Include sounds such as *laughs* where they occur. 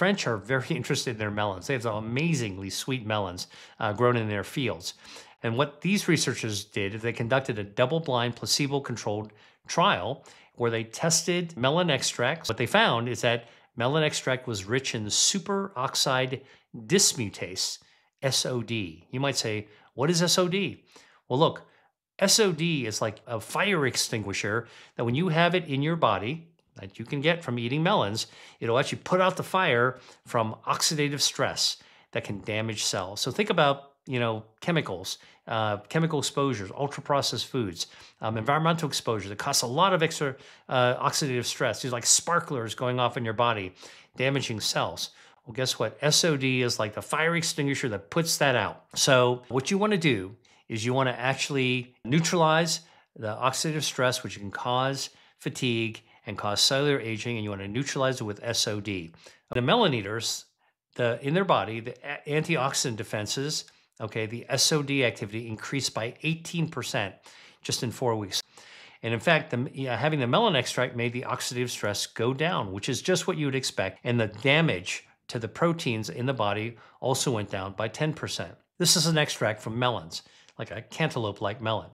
French are very *laughs* interested in their melons. They have amazingly sweet melons uh, grown in their fields. And what these researchers did is they conducted a double blind, placebo controlled trial where they tested melon extracts. What they found is that melon extract was rich in superoxide dismutase, SOD. You might say, what is SOD? Well, look, SOD is like a fire extinguisher that when you have it in your body, that you can get from eating melons, it'll actually put out the fire from oxidative stress that can damage cells. So think about, you know, chemicals, uh, chemical exposures, ultra processed foods, um, environmental exposure that cause a lot of extra uh, oxidative stress. These like sparklers going off in your body, damaging cells. Well, guess what? SOD is like the fire extinguisher that puts that out. So what you want to do is you want to actually neutralize the oxidative stress, which can cause fatigue and cause cellular aging, and you want to neutralize it with SOD. The eaters, the in their body, the antioxidant defenses, okay, the SOD activity increased by 18% just in four weeks. And in fact, the, having the melon extract made the oxidative stress go down, which is just what you would expect. And the damage to the proteins in the body also went down by 10%. This is an extract from melons, like a cantaloupe like melon.